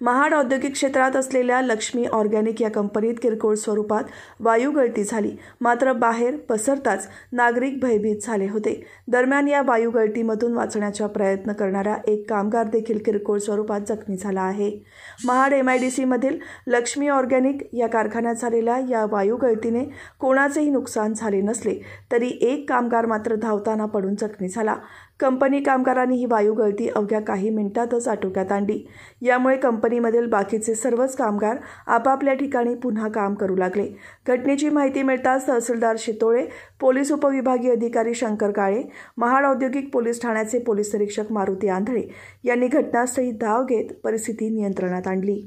महाड औद्योगिक क्षेत्रात असलेल्या लक्ष्मी ऑर्गॅनिक या कंपनीत किरकोळ स्वरूपात वायू गळती झाली. मात्र बाहेर पसरताच नागरिक भयभीत झाले होते. दरम्यान या वायू गळतीमधून वाचण्याचा प्रयत्न करणारा एक कामगार देखील किरकोळ स्वरूपात जखमी झाला आहे. महाड एम आय डी सीमधील लक्ष्मी ऑर्गॅनिक या कारखान्यात झालेल्या या वायू गळतीने कोणाचेही नुकसान झाले नसले तरी एक कामगार मात्र धावताना पडून जखमी झाला. कंपनी कामगारांनी ही वायू गळती अवघ्या काही मिनिटातच आटोक्यात आणली. यामुळे कंपनी कंपनीमधील बाकीचे सर्वच कामगार आपापल्या ठिकाणी पुन्हा काम करू लागले. घटनेची माहिती मिळताच तहसीलदार शितोळे पोलीस उपविभागीय अधिकारी शंकर काळे महाड औद्योगिक पोलीस ठाण्याचे पोलीस निरीक्षक मारुती आंधळे यांनी घटनास्थळी धाव घेत परिस्थिती नियंत्रणात आणली.